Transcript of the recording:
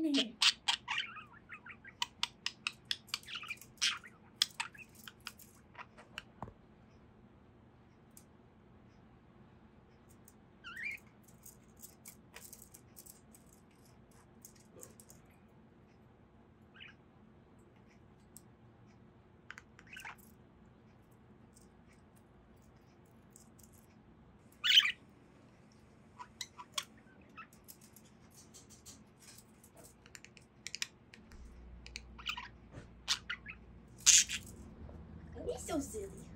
ねえ。So 里